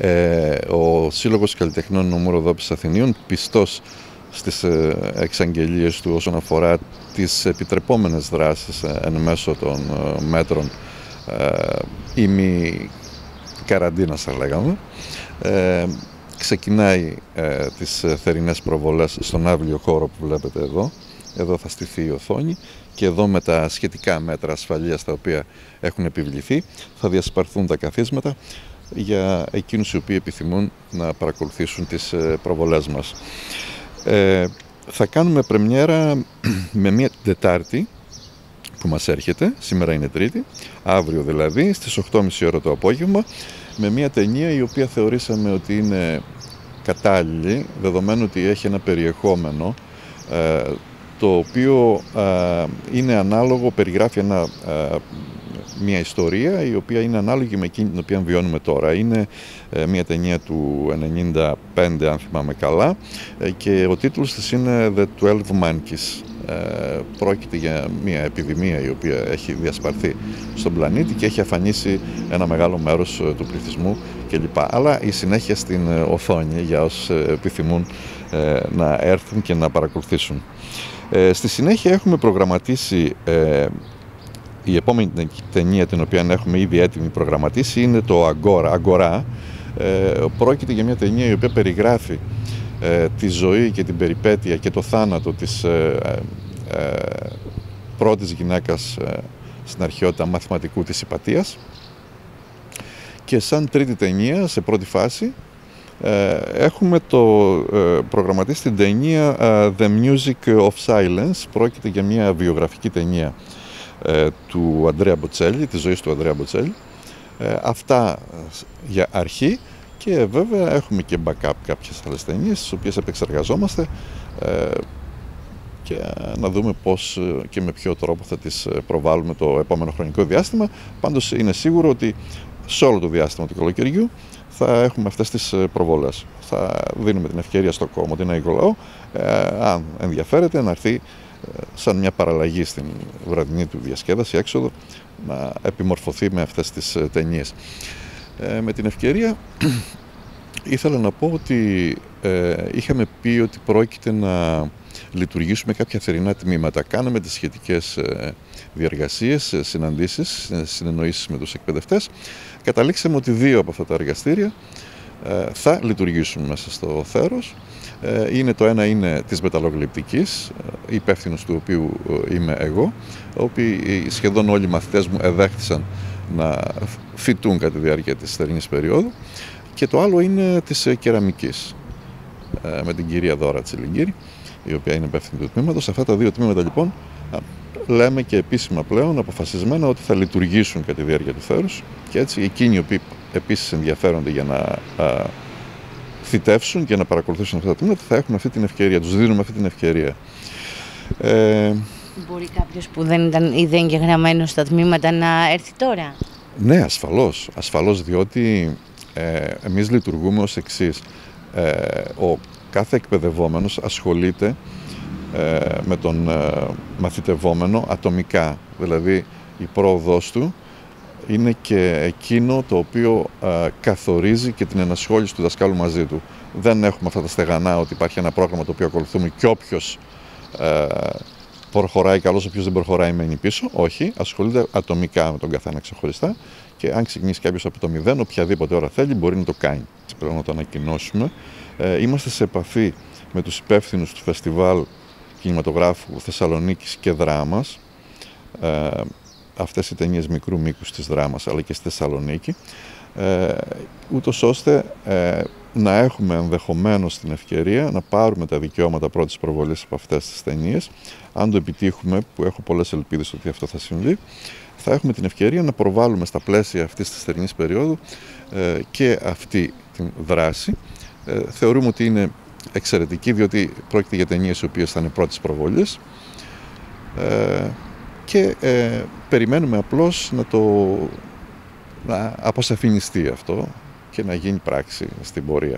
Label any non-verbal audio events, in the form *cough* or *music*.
Ε, ο Σύλλογος Καλλιτεχνών Νομού Ροδόπης Αθηνίων πιστός στις ε, εξαγγελίες του όσον αφορά τις επιτρεπόμενες δράσεις ε, εν μέσω των ε, μέτρων ή μη καραντίνας θα λέγαμε. Ξεκινάει τις θερινές προβολές στον άβλιο χώρο που βλέπετε εδώ. Εδώ θα στηθεί η οθόνη και εδώ με τα σχετικά μέτρα ασφαλείας τα οποία έχουν επιβληθεί θα διασπαρθούν τα καθίσματα για εκείνους οι οποίοι επιθυμούν να παρακολουθήσουν τις προβολές μας. Ε, θα κάνουμε πρεμιέρα *clears throat* με μια Τετάρτη που μας έρχεται, σήμερα είναι Τρίτη, αύριο δηλαδή, στις 8.30 ώρα το απόγευμα, με μια ταινία η οποία θεωρήσαμε ότι είναι κατάλληλη, δεδομένου ότι έχει ένα περιεχόμενο ε, το οποίο ε, είναι ανάλογο, περιγράφει ένα μια ιστορία η οποία είναι ανάλογη με εκείνη την οποία βιώνουμε τώρα. Είναι ε, μια ταινία του 95 αν θυμάμαι καλά ε, και ο τίτλος της είναι The 12 Monkeys. Ε, πρόκειται για μια επιδημία η οποία έχει διασπαρθεί στον πλανήτη και έχει αφανίσει ένα μεγάλο μέρος του πληθυσμού κλπ. Αλλά η συνέχεια στην οθόνη για όσους επιθυμούν να έρθουν και να παρακολουθήσουν. Στη συνέχεια έχουμε προγραμματίσει η επόμενη ταινία την οποία έχουμε ήδη έτοιμη προγραμματίσει είναι το Agora. Agora ε, πρόκειται για μια ταινία η οποία περιγράφει ε, τη ζωή και την περιπέτεια και το θάνατο της ε, ε πρώτης γυναίκας ε, στην αρχαιότητα μαθηματικού της Ιπατίας και σαν τρίτη ταινία, σε πρώτη φάση, έχουμε το προγραμματίσει την ταινία The Music of Silence. Πρόκειται για μια βιογραφική ταινία ε, του Αντρέα Μποτσέλη, της ζωής του Αντρέα Μποτσέλη. Ε, αυτά για αρχή και βέβαια έχουμε και backup κάποιες άλλες ταινίες τις οποίες επεξεργαζόμαστε ε, και να δούμε πώς και με ποιο τρόπο θα τις προβάλλουμε το επόμενο χρονικό διάστημα. Πάντως είναι σίγουρο ότι σε όλο το διάστημα του καλοκαιριού θα έχουμε αυτές τις προβολές. Θα δίνουμε την ευκαιρία στο κόμμα, την Αγγλαό, αν ενδιαφέρεται να έρθει σαν μια παραλλαγή στην βραδινή του διασκέδαση έξοδο να επιμορφωθεί με αυτές τις ε, ταινίες. Ε, με την ευκαιρία *clears throat* ήθελα να πω ότι ε, είχαμε πει ότι πρόκειται να λειτουργήσουμε κάποια θερινά τμήματα. Κάναμε τις σχετικές ε, διαργασίες, συναντήσεις, συνεννοήσεις με τους εκπαιδευτές. Καταλήξαμε ότι δύο από αυτά τα εργαστήρια θα λειτουργήσουν μέσα στο θέρος ε, είναι το ένα είναι της μεταλλογλυπτικής, ε, υπεύθυνος του οποίου ε, είμαι εγώ, οποίοι σχεδόν όλοι οι μαθητές μου εδέχθησαν να φοιτούν κατά τη διάρκεια της θερινής περίοδου και το άλλο είναι της κεραμικής με την κυρία Δώρα Τσιλιγκύρη η οποία είναι υπεύθυνη του τμήματος. Αυτά τα δύο τμήματα λοιπόν λέμε και επίσημα πλέον αποφασισμένα ότι θα λειτουργήσουν κατά τη διάρκεια του θέρους και έτσι εκείνοι οι οποίοι επίσης ενδιαφέρονται για να θητεύσουν και να παρακολουθήσουν αυτά τα τμήματα θα έχουν αυτή την ευκαιρία, τους δίνουμε αυτή την ευκαιρία. Ε, Μπορεί κάποιος που δεν ήταν ή δεν εγγεγραμμένο στα τμήματα να έρθει τώρα; Ναι, ασφαλώς. Ασφαλώς διότι ε, εμείς λειτουργούμε ως εξής. Ε, ο κάθε εκπαιδευόμενος ασχολείται ε, με τον ε, μαθητευόμενο ατομικά. Δηλαδή η πρόοδός του είναι και εκείνο το οποίο καθορίζει και την ενασχόληση του δασκάλου μαζί του. Δεν έχουμε αυτά τα στεγανά ότι υπάρχει ένα πρόγραμμα το οποίο ακολουθούμε και όποιος προχωράει καλώς, όποιος δεν προχωράει μένει πίσω. Όχι, ασχολείται ατομικά με τον καθένα ξεχωριστά και αν ξεκινήσει κάποιος από το μηδέν, οποιαδήποτε ώρα θέλει μπορεί να το κάνει. Πρέπει να το ανακοινώσουμε. Ε, είμαστε σε επαφή με τους υπεύθυνους του Φεστιβάλ Κινηματογράφου Θεσσαλονίκης και Δράμας. Ε, αυτές οι ταινίες μικρού μήκους της δράμας αλλά και στη Θεσσαλονίκη ε, ούτως ώστε ε, να έχουμε ενδεχομένως την ευκαιρία να πάρουμε τα δικαιώματα πρώτης προβολής από αυτές τις ταινίες. Αν το επιτύχουμε, που έχω πολλές ελπίδες ότι αυτό θα συμβεί θα έχουμε την ευκαιρία να προβάλλουμε στα πλαίσια αυτής της θερινής περίοδου ε, και αυτή την δράση. Ε, θεωρούμε ότι είναι εξαιρετική διότι πρόκειται για ταινίες οι οποίες θα είναι πρώτης προβολής. Ε, και ε, περιμένουμε απλώς να το να αποσαφινιστεί αυτό και να γίνει πράξη στην πορεία.